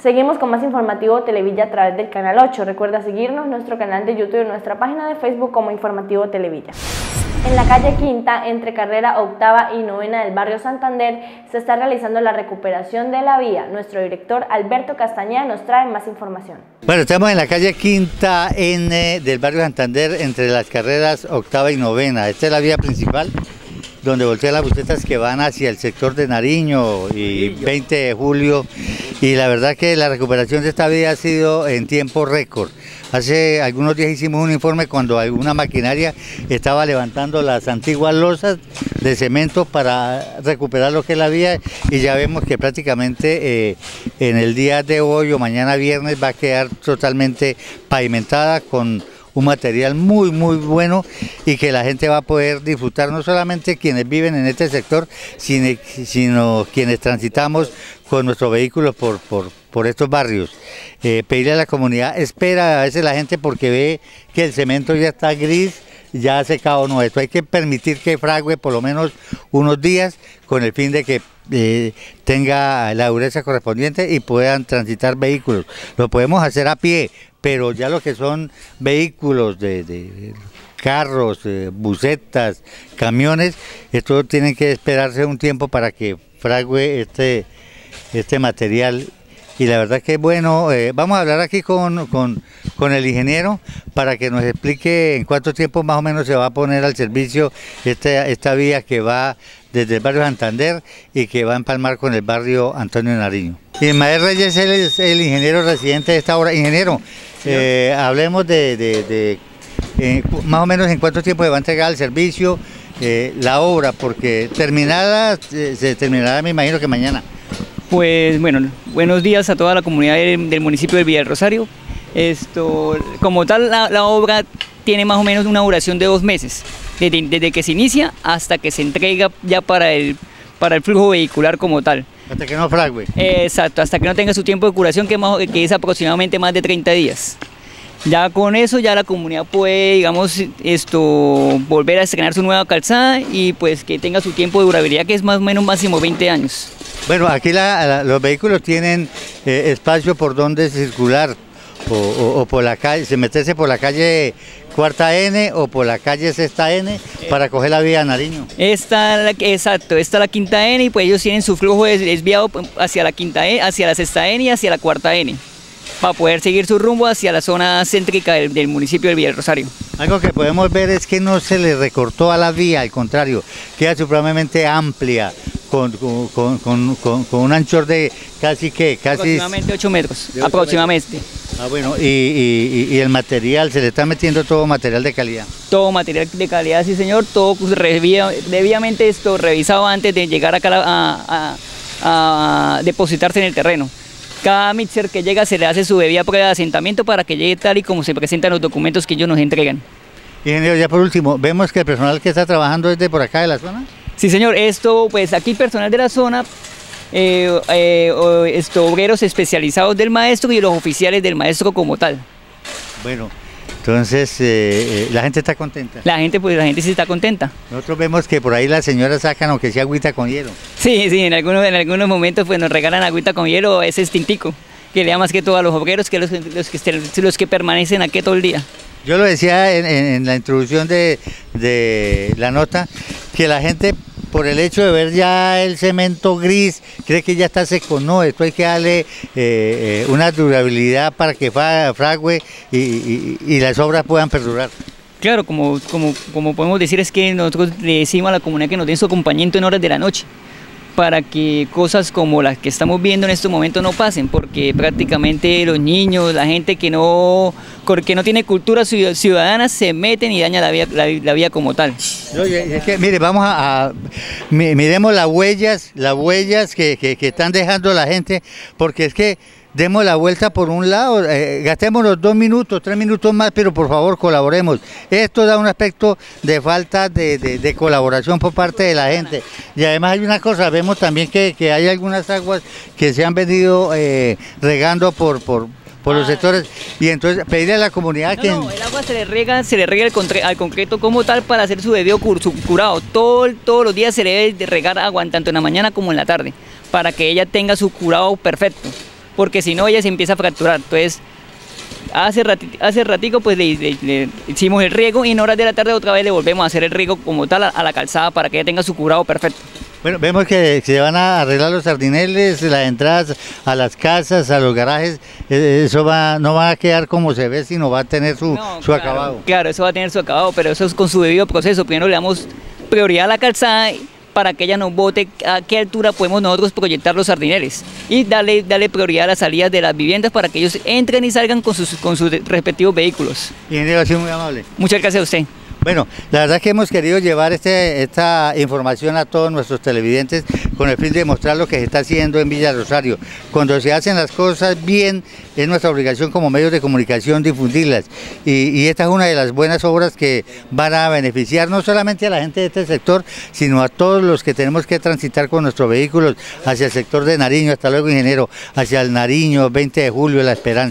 Seguimos con más informativo Televilla a través del canal 8. Recuerda seguirnos en nuestro canal de YouTube y nuestra página de Facebook como Informativo Televilla. En la calle Quinta, entre carrera octava y novena del barrio Santander, se está realizando la recuperación de la vía. Nuestro director Alberto Castañeda nos trae más información. Bueno, estamos en la calle Quinta N del barrio Santander, entre las carreras octava y novena. Esta es la vía principal donde voltean las busetas que van hacia el sector de Nariño y 20 de julio. Y la verdad que la recuperación de esta vía ha sido en tiempo récord. Hace algunos días hicimos un informe cuando alguna maquinaria estaba levantando las antiguas losas de cemento para recuperar lo que es la vía y ya vemos que prácticamente eh, en el día de hoy o mañana viernes va a quedar totalmente pavimentada con un material muy muy bueno y que la gente va a poder disfrutar, no solamente quienes viven en este sector, sino, quienes transitamos con nuestros vehículos por, por, estos barrios. Eh, pedirle a la comunidad, espera a veces la gente porque ve que el cemento ya está gris, ya ha secado no hay que permitir que frague por lo menos unos días con el fin de que eh, tenga la dureza correspondiente y puedan transitar vehículos. Lo podemos hacer a pie, pero ya lo que son vehículos de, carros, bucetas, camiones, esto tienen que esperarse un tiempo para que frague este, este material. Y la verdad que bueno, eh, vamos a hablar aquí con, con, el ingeniero para que nos explique en cuánto tiempo más o menos se va a poner al servicio esta, esta vía que va desde el barrio Santander y que va a empalmar con el barrio Antonio Nariño. Y Mael Reyes es el ingeniero residente de esta obra. Ingeniero, eh, hablemos de, eh, más o menos en cuánto tiempo se va a entregar el servicio eh, la obra, porque terminada, se terminará me imagino que mañana. Pues bueno, buenos días a toda la comunidad del, municipio de Villa del Rosario. Esto, como tal, la, obra tiene más o menos una duración de dos meses, desde, que se inicia hasta que se entrega ya para el, para el flujo vehicular como tal. Hasta que no frague. exacto, hasta que no tenga su tiempo de curación, que, que es aproximadamente más de 30 días. Ya con eso ya la comunidad puede, digamos, esto, volver a estrenar su nueva calzada y pues que tenga su tiempo de durabilidad que es más o menos máximo 20 años. Bueno, aquí los vehículos tienen eh, espacio por donde circular o, por la calle, se meterse por la calle cuarta N o por la calle sexta N para coger la vía Nariño. Esta, exacto, esta es la quinta N y pues ellos tienen su flujo desviado hacia la quinta N, hacia la sexta N y hacia la cuarta N para poder seguir su rumbo hacia la zona céntrica del, municipio de Villa Rosario. Algo que podemos ver es que no se le recortó a la vía, al contrario, queda supremamente amplia, con, un anchor de casi que casi aproximadamente 8 metros aproximadamente ah bueno y, el material se le está metiendo todo material de calidad todo material de calidad sí señor todo pues, debidamente esto revisado antes de llegar acá a, a depositarse en el terreno cada mixer que llega se le hace su debida prueba de asentamiento para que llegue tal y como se presentan los documentos que ellos nos entregan. Ingeniero, ya por último, vemos que el personal que está trabajando es de por acá de la zona. Sí, señor, esto, pues aquí personal de la zona, eh, eh, obreros especializados del maestro y los oficiales del maestro como tal. Bueno, entonces, eh, eh, la gente está contenta. La gente, pues la gente sí está contenta. Nosotros vemos que por ahí las señoras sacan aunque sea agüita con hielo. Sí, sí, en algunos, en algunos momentos pues nos regalan agüita con hielo, ese extintico, que le da más que todo a los obreros que los, los, que, los que permanecen aquí todo el día. Yo lo decía en, la introducción de, de la nota, que la gente por el hecho de ver ya el cemento gris, cree que ya está seco. No, esto hay que darle eh, eh, una durabilidad para que frague y, las obras puedan perdurar. Claro, como, como, como podemos decir es que nosotros le decimos a la comunidad que nos den su acompañamiento en horas de la noche para que cosas como las que estamos viendo en estos momentos no pasen, porque prácticamente los niños, la gente que no, que no tiene cultura ciudadana se meten y dañan la vía, la, vía como tal. es que, mire, vamos a, miremos las huellas, las huellas que, que, que están dejando la gente, porque es que demos la vuelta por un lado, eh, gastemos los dos minutos, tres minutos más, pero por favor colaboremos. Esto da un aspecto de falta de, colaboración por parte de la gente. Y además hay una cosa, vemos también que, hay algunas aguas que se han venido eh, regando por, por, los ah. sectores y entonces pedirle a la comunidad que... No, el agua se le riega, se le riega al concreto como tal para hacer su debido curado. Todo, todos los días se le debe regar agua tanto en la mañana como en la tarde para que ella tenga su curado perfecto porque si no ella se empieza a fracturar. Entonces, hace, hace ratico pues le, hicimos el riego y en horas de la tarde otra vez le volvemos a hacer el riego como tal a, la calzada para que ella tenga su curado perfecto. Bueno, vemos que se van a arreglar los sardineles, las entradas a las casas, a los garajes, e, eso va, no va a quedar como se ve, sino va a tener su, su acabado. Claro, eso va a tener su acabado, pero eso es con su debido proceso. Primero le damos prioridad a la calzada para que ella nos bote a qué altura podemos nosotros proyectar los sardineles y darle, darle prioridad a las salidas de las viviendas para que ellos entren y salgan con sus, con sus respectivos vehículos. Bien, ha sido muy amable. Muchas gracias a usted. Bueno, la verdad es que hemos querido llevar este, esta información a todos nuestros televidentes con el fin de mostrar lo que se está haciendo en Villa Rosario. Cuando se hacen las cosas bien, es nuestra obligación como medios de comunicación difundirlas. Y, esta es una de las buenas obras que van a beneficiar no solamente a la gente de este sector, sino a todos los que tenemos que transitar con nuestros vehículos hacia el sector de Nariño, hasta luego ingeniero, hacia el Nariño, 20 de julio, La Esperanza.